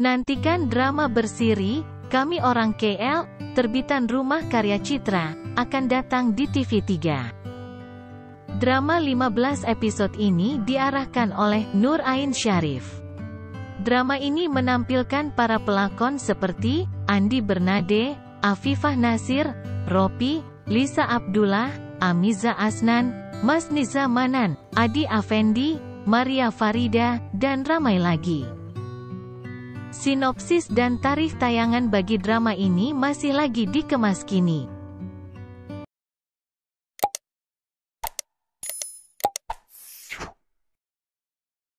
Nantikan drama bersiri, Kami Orang KL, terbitan Rumah Karya Citra, akan datang di TV3. Drama 15 episode ini diarahkan oleh Nur Ain Syarif. Drama ini menampilkan para pelakon seperti Andi Bernade, Afifah Nasir, Ropi, Lisa Abdullah, Amiza Asnan, Mas Niza Manan, Adi Afendi, Maria Farida, dan ramai lagi. Sinopsis dan tarikh tayangan bagi drama ini masih lagi dikemas kini.